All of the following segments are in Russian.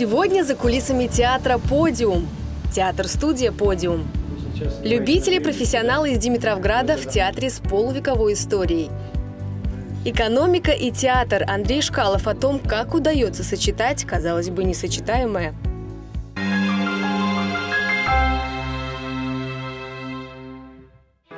Сегодня за кулисами театра «Подиум». Театр-студия «Подиум». Любители, профессионалы из Димитровграда в театре с полувековой историей. Экономика и театр Андрей Шкалов о том, как удается сочетать, казалось бы, несочетаемое –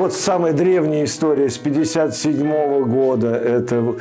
Вот самая древняя история с 57 года. Это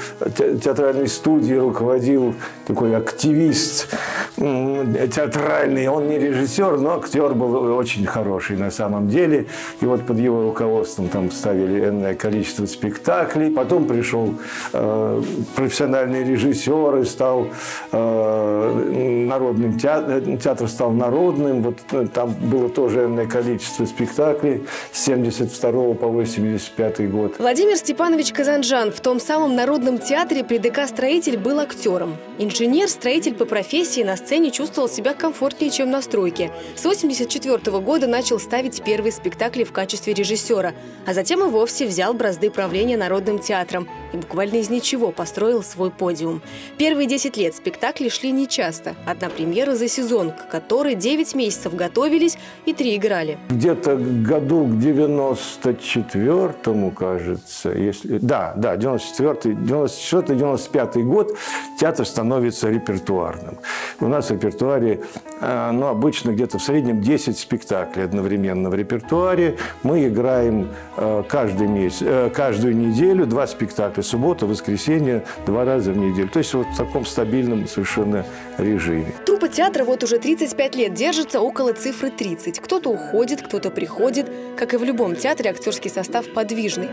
театральной студии руководил такой активист театральный. Он не режиссер, но актер был очень хороший на самом деле. И вот под его руководством там ставили энное количество спектаклей. Потом пришел э, профессиональный режиссер и стал э, народным театром. Театр стал народным. Вот э, там было тоже энное количество спектаклей с 72 по 85 год. Владимир Степанович Казанжан в том самом Народном театре при ДК «Строитель» был актером. Инженер-строитель по профессии на сцене чувствовал себя комфортнее, чем на стройке. С 84 года начал ставить первые спектакли в качестве режиссера, а затем и вовсе взял бразды правления Народным театром и буквально из ничего построил свой подиум. Первые 10 лет спектакли шли нечасто. Одна премьера за сезон, к которой 9 месяцев готовились и 3 играли. Где-то году к 94-му, кажется, если... Да, да, 94-й, 94-95 год театр становится репертуарным. У нас в репертуаре, э, ну, обычно где-то в среднем 10 спектаклей одновременно в репертуаре. Мы играем э, каждый месяц, э, каждую неделю два спектакля и суббота, воскресенье, два раза в неделю. То есть вот в таком стабильном совершенно режиме. Труппа театра вот уже 35 лет держится около цифры 30. Кто-то уходит, кто-то приходит. Как и в любом театре, актерский состав подвижный.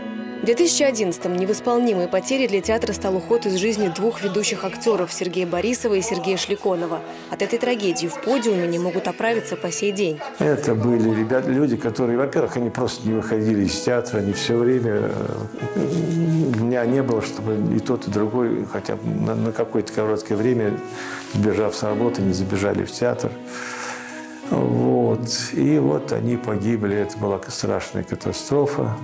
В 2011-м невосполнимой потерей для театра стал уход из жизни двух ведущих актеров Сергея Борисова и Сергея Шликонова. От этой трагедии в подиуме не могут оправиться по сей день. Это были ребята, люди, которые, во-первых, они просто не выходили из театра, они все время... Э, дня не было, чтобы и тот, и другой хотя бы на, на какое-то короткое время, сбежав с работы, не забежали в театр. Вот. И вот они погибли. Это была страшная катастрофа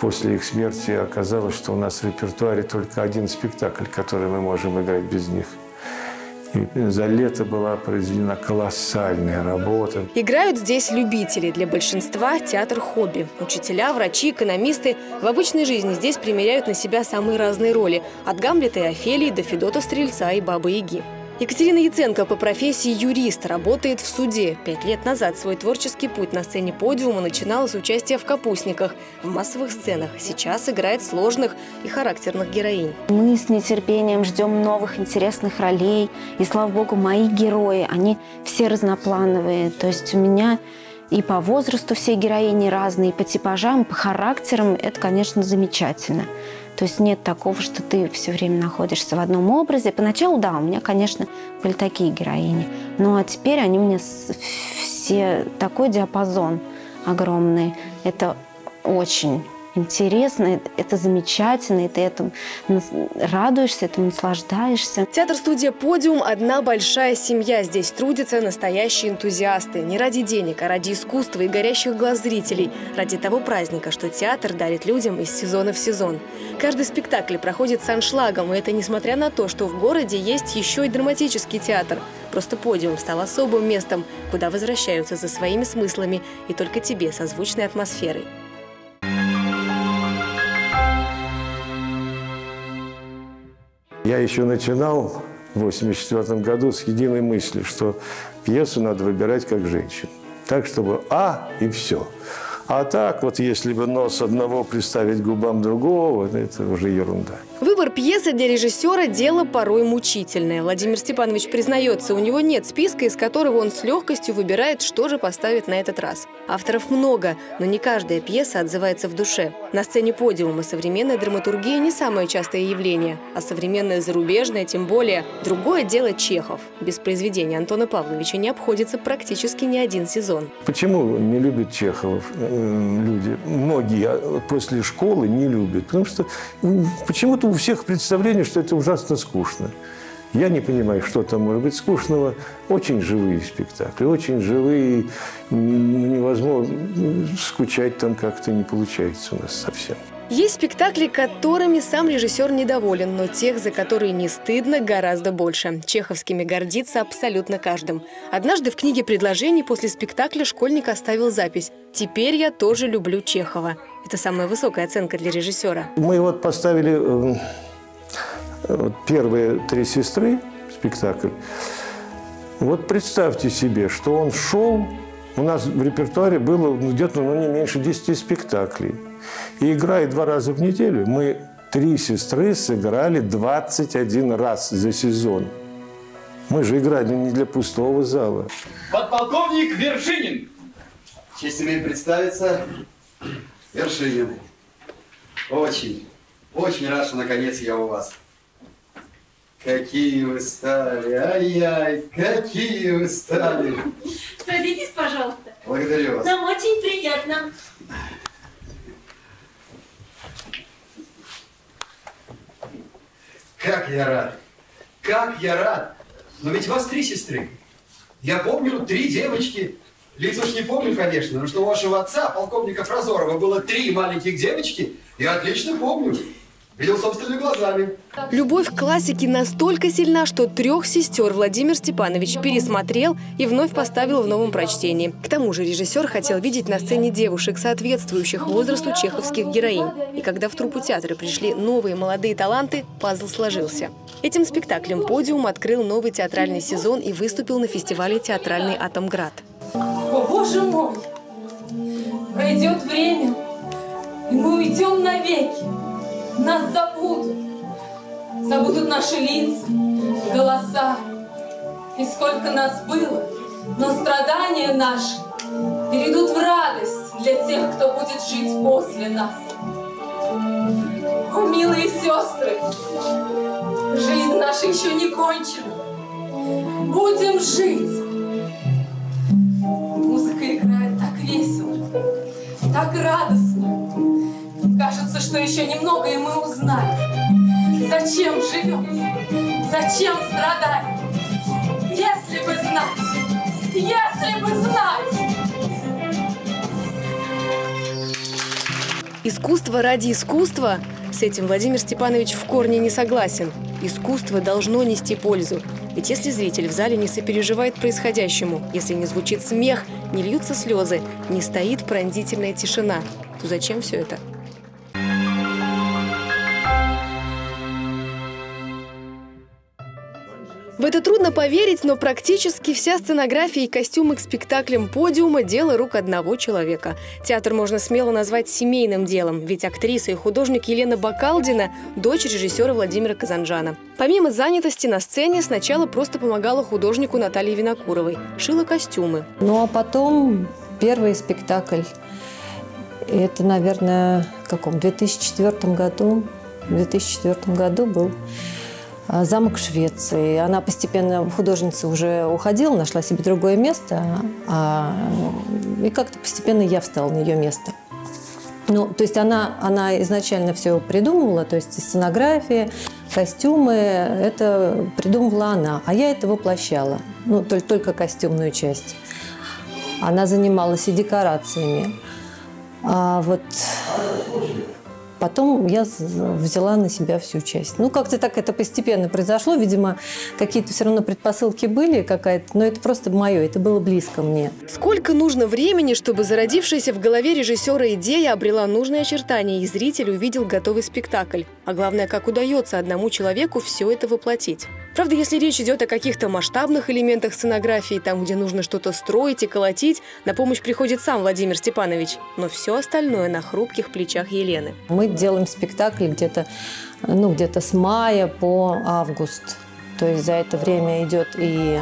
после их смерти оказалось, что у нас в репертуаре только один спектакль, который мы можем играть без них. И за лето была произведена колоссальная работа. Играют здесь любители. Для большинства театр – хобби. Учителя, врачи, экономисты в обычной жизни здесь примеряют на себя самые разные роли. От Гамлета и Офелии до Федота Стрельца и Бабы Яги. Екатерина Яценко по профессии юрист, работает в суде. Пять лет назад свой творческий путь на сцене подиума начинала с участия в «Капустниках», в массовых сценах. Сейчас играет сложных и характерных героинь. Мы с нетерпением ждем новых интересных ролей. И, слава богу, мои герои, они все разноплановые. То есть у меня и по возрасту все героини разные, и по типажам, по характерам. Это, конечно, замечательно. То есть нет такого, что ты все время находишься в одном образе. Поначалу, да, у меня, конечно, были такие героини. Ну а теперь они у меня все такой диапазон огромный. Это очень интересно, это замечательно, и ты этому радуешься, этому наслаждаешься. Театр-студия «Подиум» – одна большая семья. Здесь трудятся настоящие энтузиасты. Не ради денег, а ради искусства и горящих глаз зрителей. Ради того праздника, что театр дарит людям из сезона в сезон. Каждый спектакль проходит с аншлагом, и это несмотря на то, что в городе есть еще и драматический театр. Просто подиум стал особым местом, куда возвращаются за своими смыслами и только тебе созвучной атмосферой. Я еще начинал в 1984 году с единой мыслью, что пьесу надо выбирать как женщину. Так, чтобы «а» и все. А так вот, если бы нос одного представить губам другого, это уже ерунда. Выбор пьесы для режиссера – дело порой мучительное. Владимир Степанович признается, у него нет списка, из которого он с легкостью выбирает, что же поставить на этот раз. Авторов много, но не каждая пьеса отзывается в душе. На сцене подиума современная драматургия не самое частое явление, а современная зарубежная тем более. Другое дело Чехов. Без произведения Антона Павловича не обходится практически ни один сезон. Почему не любят Чехов э, люди? Многие а после школы не любят. Потому что почему-то у всех представление, что это ужасно скучно. Я не понимаю, что там может быть скучного. Очень живые спектакли, очень живые. Невозможно скучать там как-то не получается у нас совсем. Есть спектакли, которыми сам режиссер недоволен, но тех, за которые не стыдно, гораздо больше. Чеховскими гордится абсолютно каждым. Однажды в книге предложений после спектакля школьник оставил запись «Теперь я тоже люблю Чехова». Это самая высокая оценка для режиссера. Мы вот поставили э, первые три сестры спектакль. Вот представьте себе, что он шел, у нас в репертуаре было ну, где-то ну, не меньше 10 спектаклей. И играя два раза в неделю, мы три сестры сыграли 21 раз за сезон. Мы же играли не для пустого зала. Подполковник Вершинин. Честь имею представиться. Вершинин. Очень, очень рад, что наконец я у вас. Какие вы стали, ай-яй, какие вы стали. Садитесь, пожалуйста. Благодарю вас. Нам очень приятно. Как я рад! Как я рад! Но ведь вас три сестры. Я помню три девочки. Лица уж не помню, конечно, но что у вашего отца, полковника Фразорова, было три маленьких девочки, я отлично помню. Видел собственными глазами. Любовь к классике настолько сильна, что трех сестер Владимир Степанович пересмотрел и вновь поставил в новом прочтении. К тому же режиссер хотел видеть на сцене девушек, соответствующих возрасту чеховских героинь. И когда в труппу театра пришли новые молодые таланты, пазл сложился. Этим спектаклем «Подиум» открыл новый театральный сезон и выступил на фестивале «Театральный Атомград». О, боже мой! Пройдет время, и мы уйдем навеки. Нас забудут. Забудут наши лица, голоса. И сколько нас было, но страдания наши перейдут в радость для тех, кто будет жить после нас. О, милые сестры, жизнь наша еще не кончена. Будем жить. Еще немного, и мы узнаем, зачем живем, зачем страдаем. Если бы знать, если бы знать. Искусство ради искусства? С этим Владимир Степанович в корне не согласен. Искусство должно нести пользу. Ведь если зритель в зале не сопереживает происходящему, если не звучит смех, не льются слезы, не стоит пронзительная тишина, то зачем все это? В это трудно поверить, но практически вся сценография и костюмы к спектаклям подиума – дело рук одного человека. Театр можно смело назвать семейным делом, ведь актриса и художник Елена Бакалдина – дочь режиссера Владимира Казанжана. Помимо занятости на сцене, сначала просто помогала художнику Наталье Винокуровой, шила костюмы. Ну а потом первый спектакль, это, наверное, в каком, 2004 году, в 2004 году был замок в Швеции. Она постепенно, художница уже уходила, нашла себе другое место, а, и как-то постепенно я встала на ее место. Ну, то есть она, она изначально все придумывала, то есть сценография, костюмы, это придумывала она, а я это воплощала, ну, только, только костюмную часть. Она занималась и декорациями. А вот Потом я взяла на себя всю часть. Ну, как-то так это постепенно произошло. Видимо, какие-то все равно предпосылки были какая-то, но это просто мое, это было близко мне. Сколько нужно времени, чтобы зародившаяся в голове режиссера идея обрела нужные очертания, и зритель увидел готовый спектакль? А главное, как удается одному человеку все это воплотить? Правда, если речь идет о каких-то масштабных элементах сценографии, там, где нужно что-то строить и колотить, на помощь приходит сам Владимир Степанович. Но все остальное на хрупких плечах Елены. Мы делаем спектакли где-то ну, где-то с мая по август. То есть за это время идет и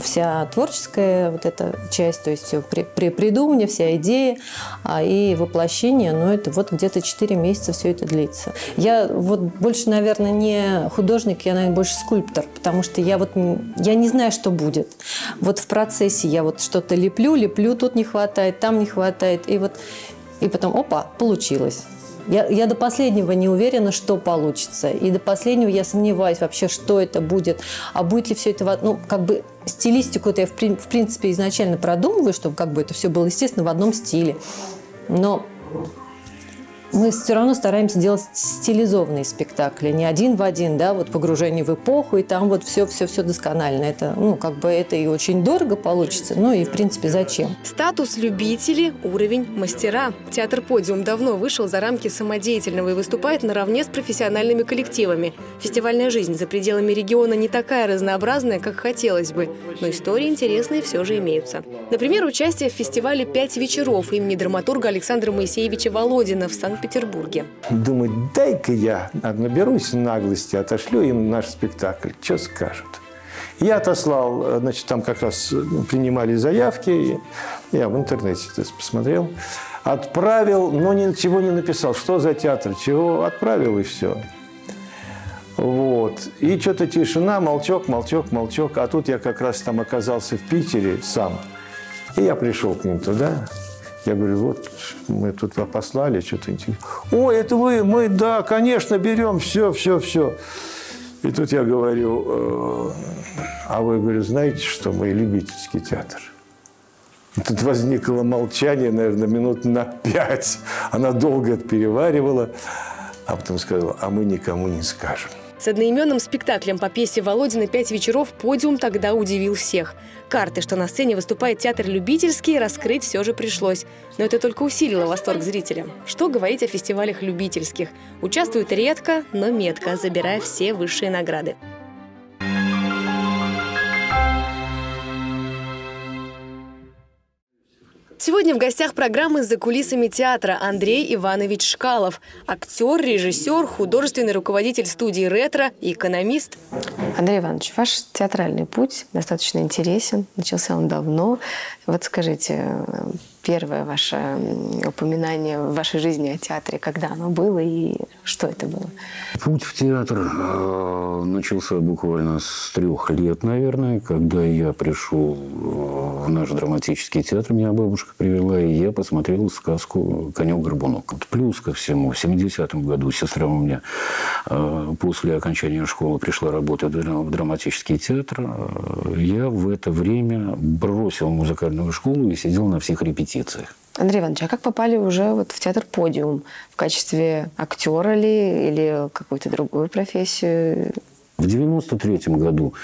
вся творческая вот эта часть, то есть все при, при придумывание, вся идея а, и воплощение, но это вот где-то 4 месяца все это длится. Я вот больше, наверное, не художник, я, наверное, больше скульптор, потому что я вот я не знаю, что будет. Вот в процессе я вот что-то леплю, леплю, тут не хватает, там не хватает, и вот и потом, опа, получилось. Я, я до последнего не уверена, что получится. И до последнего я сомневаюсь вообще, что это будет. А будет ли все это... Ну, как бы стилистику это я, в, в принципе, изначально продумываю, чтобы как бы это все было, естественно, в одном стиле. Но мы все равно стараемся делать стилизованные спектакли, не один в один, да, вот погружение в эпоху, и там вот все-все-все досконально. Это, ну, как бы это и очень дорого получится, ну и, в принципе, зачем? Статус любители, уровень мастера. Театр «Подиум» давно вышел за рамки самодеятельного и выступает наравне с профессиональными коллективами. Фестивальная жизнь за пределами региона не такая разнообразная, как хотелось бы, но истории интересные все же имеются. Например, участие в фестивале «Пять вечеров» имени драматурга Александра Моисеевича Володина в Санкт-Петербурге. Думаю, дай-ка я наберусь наглости, отошлю им наш спектакль. Что скажут? Я отослал, значит, там как раз принимали заявки, я в интернете это посмотрел, отправил, но ничего не написал, что за театр, чего, отправил и все. Вот. И что-то тишина, молчок, молчок, молчок. А тут я как раз там оказался в Питере сам. И я пришел к ним туда. Я говорю, вот мы тут послали что-то интересное. Ой, это вы, мы, да, конечно, берем, все, все, все. И тут я говорю, э, а вы, говорю, знаете, что мы любительский театр? Тут возникло молчание, наверное, минут на пять. Она долго это переваривала, а потом сказала, а мы никому не скажем. С одноименным спектаклем по пьесе Володина «Пять вечеров» подиум тогда удивил всех. Карты, что на сцене выступает театр любительский, раскрыть все же пришлось. Но это только усилило восторг зрителя. Что говорить о фестивалях любительских? Участвуют редко, но метко, забирая все высшие награды. Сегодня в гостях программы «За кулисами театра» Андрей Иванович Шкалов. Актер, режиссер, художественный руководитель студии «Ретро» и экономист. Андрей Иванович, ваш театральный путь достаточно интересен. Начался он давно. Вот скажите, первое ваше упоминание в вашей жизни о театре, когда оно было и что это было? Путь в театр э, начался буквально с трех лет, наверное, когда я пришел в наш драматический театр, меня бабушка привела, и я посмотрел сказку «Конек-горбунок». Плюс ко всему, в 70-м году сестра у меня э, после окончания школы пришла работать в драматический театр. Э, я в это время бросил музыкальную школу и сидел на всех репетициях. Андрей Иванович, а как попали уже вот в театр «Подиум»? В качестве актера ли или какую-то другую профессию? В 93 году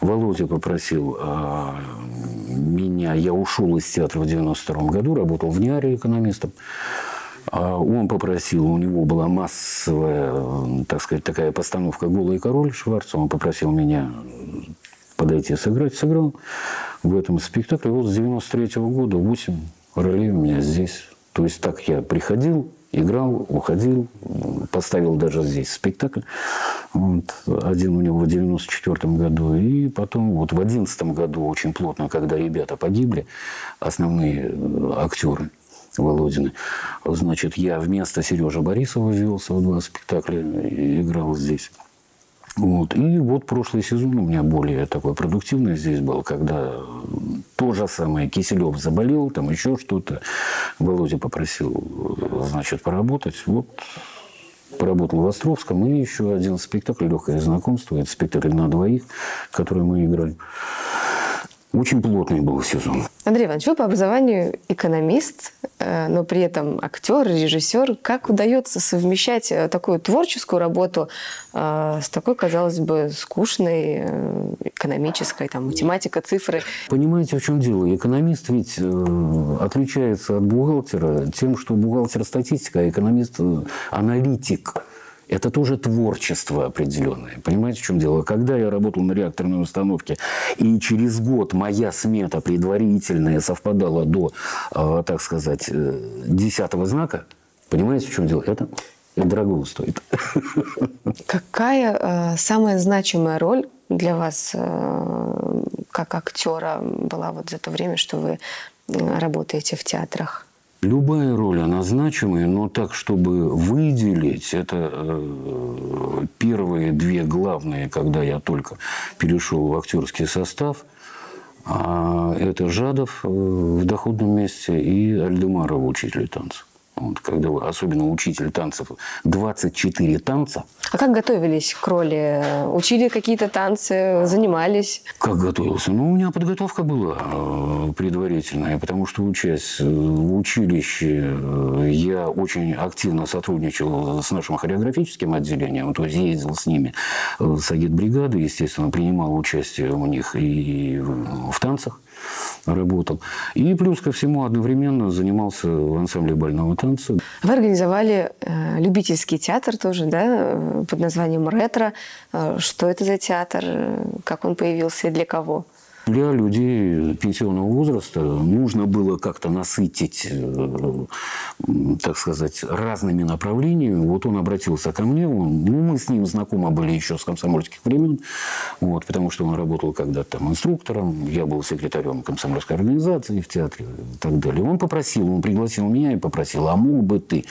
Володя попросил э, меня, я ушел из театра в 92 году, работал в Ниаре экономистом. А он попросил, у него была массовая, так сказать, такая постановка «Голый король» Шварца. Он попросил меня подойти сыграть. Сыграл в этом спектакле. Вот с 93 -го года 8 ролей у меня здесь. То есть так я приходил, играл, уходил, поставил даже здесь спектакль. Вот. Один у него в 94 году. И потом вот в 11 году очень плотно, когда ребята погибли, основные э, актеры Володины, значит, я вместо Сережи Борисова ввелся в два спектакля и играл здесь. Вот. И вот прошлый сезон у меня более такой продуктивный здесь был, когда то же самое Киселев заболел, там еще что-то. Володя попросил, значит, поработать. Вот поработал в Островском. И еще один спектакль «Легкое знакомство». Это спектакль на двоих, который мы играем. Очень плотный был сезон. Андрей Иванович, вы по образованию экономист, э, но при этом актер, режиссер. Как удается совмещать э, такую творческую работу э, с такой, казалось бы, скучной экономической, там, математика, цифры? Понимаете, в чем дело? Экономист ведь отличается от бухгалтера тем, что бухгалтер статистика, а экономист аналитик. Это тоже творчество определенное. Понимаете, в чем дело? Когда я работал на реакторной установке, и через год моя смета предварительная совпадала до, э, так сказать, э, десятого знака, понимаете, в чем дело? Это это дорого стоит. Какая э, самая значимая роль для вас э, как актера была вот за то время, что вы работаете в театрах? Любая роль, она значимая, но так, чтобы выделить, это э, первые две главные, когда я только перешел в актерский состав, а это Жадов э, в доходном месте и Альдемарова, учитель танца. Вот, когда особенно учитель танцев, 24 танца. А как готовились к роли? Учили какие-то танцы, занимались? Как готовился? Ну, у меня подготовка была э, предварительная, потому что, учась в училище, э, я очень активно сотрудничал с нашим хореографическим отделением, то есть ездил с ними с агитбригады, естественно, принимал участие у них и в танцах работал. И плюс ко всему одновременно занимался в ансамбле бального танца. Вы организовали э, любительский театр тоже, да, э, под названием «Ретро». Э, что это за театр? Как он появился и для кого? Для людей пенсионного возраста нужно было как-то насытить, э, так сказать, разными направлениями. Вот он обратился ко мне. Он, ну, мы с ним знакомы были еще с комсомольских времен, вот, потому что он работал когда-то там инструктором, я был секретарем комсомольской организации в театре и так далее. Он попросил, он пригласил меня и попросил, а мог бы ты?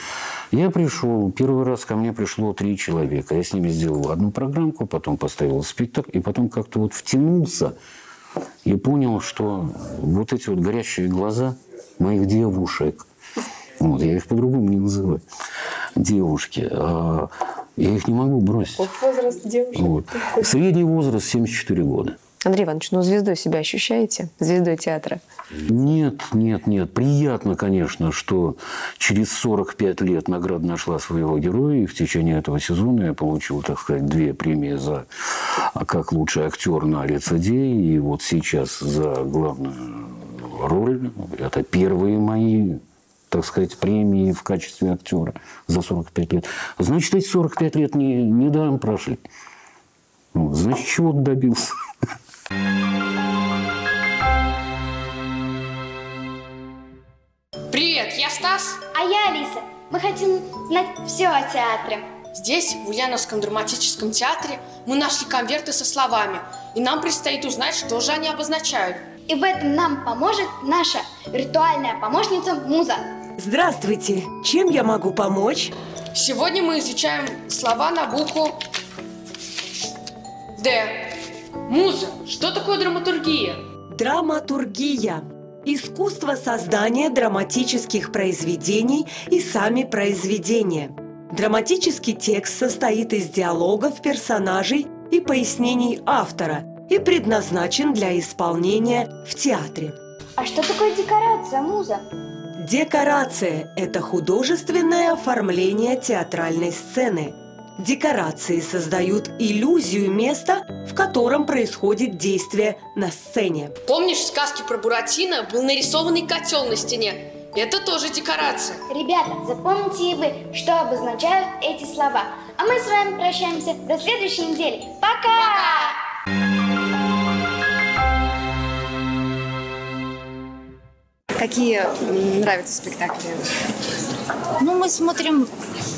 Я пришел, первый раз ко мне пришло три человека. Я с ними сделал одну программку, потом поставил спектакль, и потом как-то вот втянулся и понял, что вот эти вот горящие глаза моих девушек, вот, я их по-другому не называю, девушки, а я их не могу бросить. Возраст девушек. Вот. Средний возраст 74 года. Андрей Иванович, ну звездой себя ощущаете? Звездой театра? Нет, нет, нет. Приятно, конечно, что через 45 лет награда нашла своего героя. И в течение этого сезона я получил, так сказать, две премии за как лучший актер на лицедей. И вот сейчас за главную роль. Это первые мои так сказать, премии в качестве актера за 45 лет. Значит, эти 45 лет не, не даром прошли. Значит, чего-то добился. Привет, я Стас. А я Алиса. Мы хотим знать все о театре. Здесь, в Ульяновском драматическом театре, мы нашли конверты со словами, и нам предстоит узнать, что же они обозначают. И в этом нам поможет наша виртуальная помощница Муза. Здравствуйте! Чем я могу помочь? Сегодня мы изучаем слова на букву «Д». Муза, что такое драматургия? Драматургия – искусство создания драматических произведений и сами произведения. Драматический текст состоит из диалогов персонажей и пояснений автора и предназначен для исполнения в театре. А что такое декорация, Муза? Декорация – это художественное оформление театральной сцены – Декорации создают иллюзию места, в котором происходит действие на сцене. Помнишь, в сказке про Буратино был нарисованный котел на стене? Это тоже декорация. Ребята, запомните и вы, что обозначают эти слова. А мы с вами прощаемся до следующей недели. Пока! Какие нравятся спектакли? Ну, мы смотрим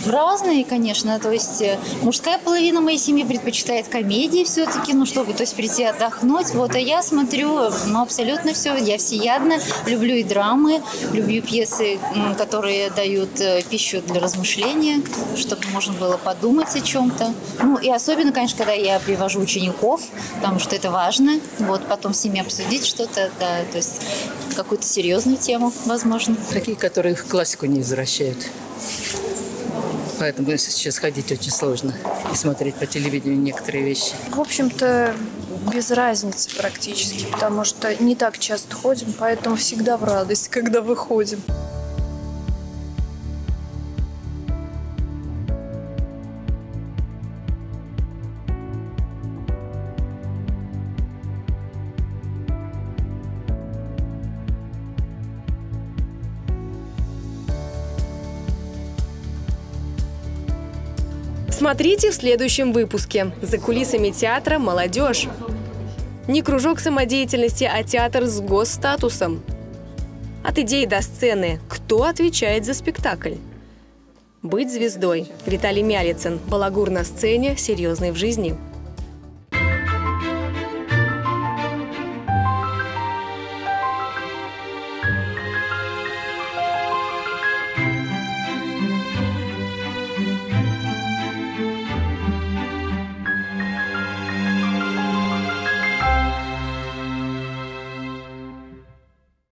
разные, конечно. То есть э, мужская половина моей семьи предпочитает комедии все-таки, ну, чтобы, то есть, прийти отдохнуть. Вот, а я смотрю, ну, абсолютно все. Я всеядна. Люблю и драмы, люблю пьесы, которые дают э, пищу для размышления, чтобы можно было подумать о чем-то. Ну, и особенно, конечно, когда я привожу учеников, потому что это важно. Вот, потом с ними обсудить что-то, да, то есть какую-то серьезную тему, возможно. Такие, которые классику не возвращают. Поэтому сейчас ходить очень сложно и смотреть по телевидению некоторые вещи. В общем-то, без разницы практически, потому что не так часто ходим, поэтому всегда в радость, когда выходим. Смотрите в следующем выпуске. За кулисами театра «Молодежь». Не кружок самодеятельности, а театр с госстатусом. От идеи до сцены. Кто отвечает за спектакль? «Быть звездой». Виталий Мялицын. Балагур на сцене, серьезный в жизни.